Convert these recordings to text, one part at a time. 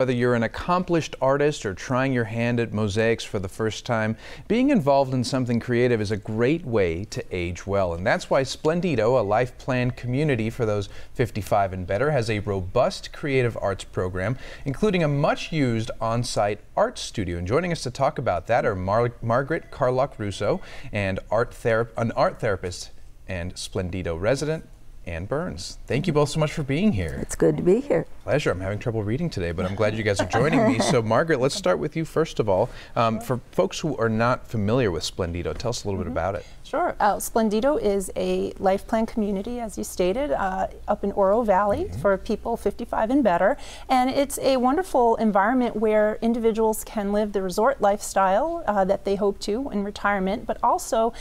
Whether you're an accomplished artist or trying your hand at mosaics for the first time, being involved in something creative is a great way to age well. And that's why Splendido, a life plan community for those 55 and better, has a robust creative arts program, including a much used on site art studio. And joining us to talk about that are Mar Margaret Carlock Russo, and art an art therapist and Splendido resident, Ann Burns. Thank you both so much for being here. It's good to be here. Pleasure. I'm having trouble reading today, but I'm glad you guys are joining me. So, Margaret, let's start with you first of all. Um, for folks who are not familiar with Splendido, tell us a little mm -hmm. bit mm-hmm. about it. Sure. Uh, Splendido is a life plan community, as you stated, uh, up in Oro Valley mm -hmm. for people 55 and better. And it's a wonderful environment where individuals can live the resort lifestyle uh, that they hope to in retirement, but also,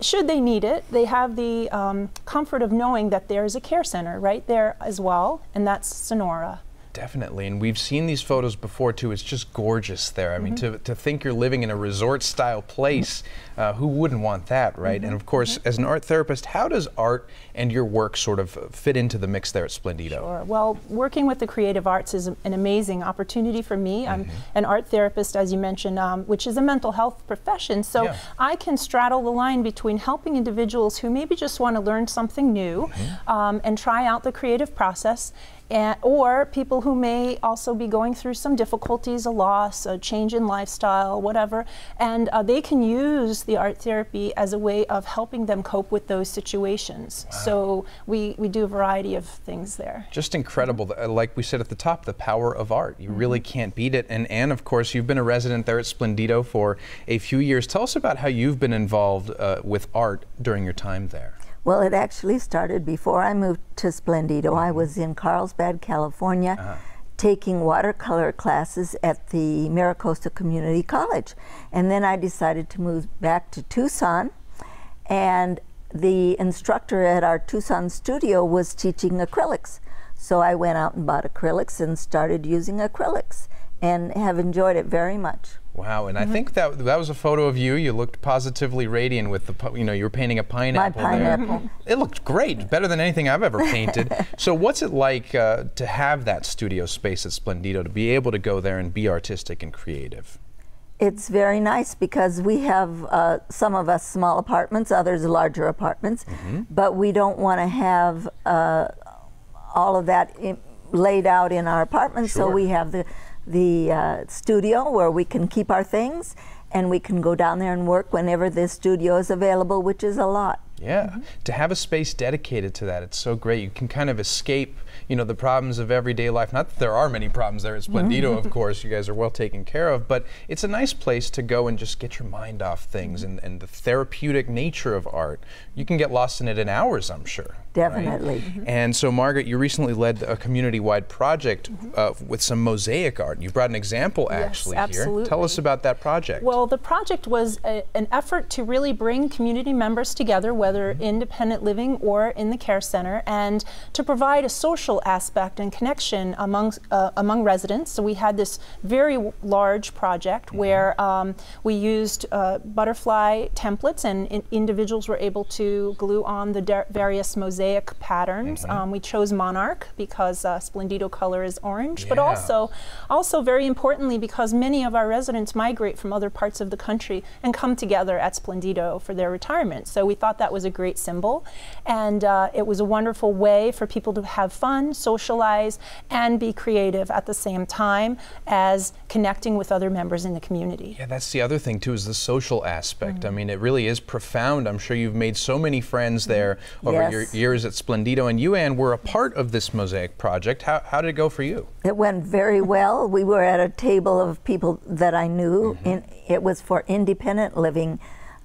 should they need it, they have the um, comfort of knowing that there's a care center right there as well, and that's Sonora. Definitely, and we've seen these photos before too. It's just gorgeous there. I mm -hmm. mean, mm-hmm. to, to think you're living in a resort style place, uh, who wouldn't want that, right? Mm -hmm. And of course, mm -hmm. as an art therapist, how does art and your work sort of fit into the mix there at Splendido? Sure. Well, working with the creative arts is an amazing opportunity for me. I'm mm-hmm. an art therapist, as you mentioned, um, which is a mental health profession. So yeah. I can straddle the line between helping individuals who maybe just want to learn something new mm-hmm. um, and try out the creative process and, or people who may also be going through some difficulties, a loss, a change in lifestyle, whatever, and uh, they can use the art therapy as a way of helping them cope with those situations. Wow. So we, we do a variety of things there. Just incredible. Uh, like we said at the top, the power of art. You mm -hmm. really mm-hmm. can't beat it. And Ann, of course, you've been a resident there at Splendido for a few years. Tell us about how you've been involved uh, with art during your time there. Well, it actually started before I moved to Splendido. I was in Carlsbad, California, uh -huh. taking watercolor classes at the MiraCosta Community College. And then I decided to move back to Tucson. And the instructor at our Tucson studio was teaching acrylics. So I went out and bought acrylics and started using acrylics and have enjoyed it very much. Wow, and mm -hmm. I mm-hmm. think that that was a photo of you. You looked positively radiant with the, you know, you were painting a pineapple. My pineapple. There. It looked great, better than anything I've ever painted. so, what's it like uh, to have that studio space at Splendido to be able to go there and be artistic and creative? It's very nice because we have uh, some of us small apartments, others larger apartments, mm -hmm. but we don't want to have uh, all of that laid out in our apartments, sure. so we have the the uh, studio where we can keep our things and we can go down there and work whenever the studio is available, which is a lot. Yeah, mm -hmm. to have a space dedicated to that, it's so great. You can kind of escape, you know, the problems of everyday life. Not that there are many problems there at Splendido, of course. You guys are well taken care of, but it's a nice place to go and just get your mind off things and, and the therapeutic nature of art. You can get lost in it in hours, I'm sure. Definitely. Right? And so, Margaret, you recently led a community-wide project mm-hmm. uh, with some mosaic art. You brought an example actually yes, absolutely. here. Tell us about that project. Well, the project was a, an effort to really bring community members together, whether whether independent living or in the care center, and to provide a social aspect and connection among, uh, among residents. So we had this very large project mm -hmm. where um, we used uh, butterfly templates and in individuals were able to glue on the various mosaic patterns. Mm -hmm. um, we chose Monarch because uh, Splendido color is orange, yeah. but also, also very importantly because many of our residents migrate from other parts of the country and come together at Splendido for their retirement. So we thought that was a great symbol. And uh, it was a wonderful way for people to have fun, socialize, and be creative at the same time as connecting with other members in the community. Yeah, that's the other thing too, is the social aspect. Mm -hmm. I mean, it really is profound. I'm sure you've made so many friends there over yes. your years at Splendido. And you, Ann, were a part of this Mosaic project. How, how did it go for you? It went very well. we were at a table of people that I knew. Mm -hmm. in, it was for independent living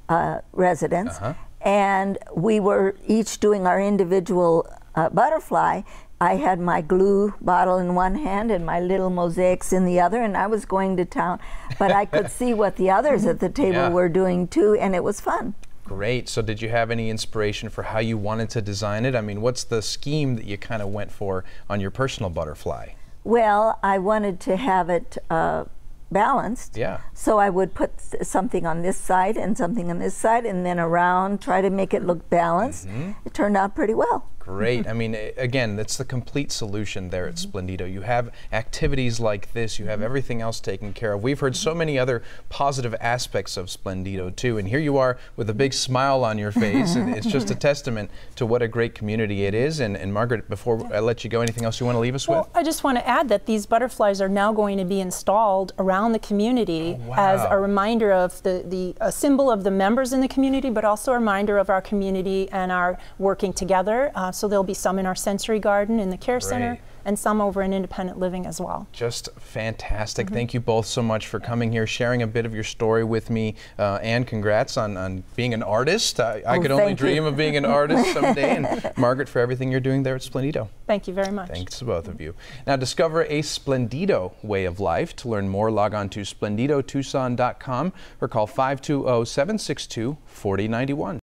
uh, residents. Uh -huh and we were each doing our individual uh, butterfly. I had my glue bottle in one hand and my little mosaics in the other, and I was going to town. But I could see what the others at the table yeah. were doing too, and it was fun. Great. So, did you have any inspiration for how you wanted to design it? I mean, what's the scheme that you kind of went for on your personal butterfly? Well, I wanted to have it uh, balanced. Yeah. So I would put something on this side and something on this side and then around, try to make it look balanced. Mm -hmm. It turned out pretty well. Great. I mean, again, that's the complete solution there at mm-hmm. Splendido. You have activities like this, you have mm-hmm. everything else taken care of. We've heard so mm-hmm. many other positive aspects of Splendido too, and here you are with a big smile on your face, and it's just a testament to what a great community it is. And, and Margaret, before I let you go, anything else you want to leave us Well, with? I just want to add that these butterflies are now going to be installed around the community oh, as wow. a reminder of the, the a symbol of the members in the community, but also a reminder of our community and our working together. Uh, so there'll be some in our sensory garden in the care center and some over in independent living as well. Just fantastic. Mm-hmm. Thank you both so much for coming here, sharing a bit of your story with me, uh, and congrats on, on being an artist. I, I Oh, could only you. dream of being an artist someday. And Margaret, for everything you're doing there at Splendido. Thank you very much. Thanks to both of you. Now, discover a Splendido way of life. To learn more, log on to splendidotucson.com or call 520 762 4091.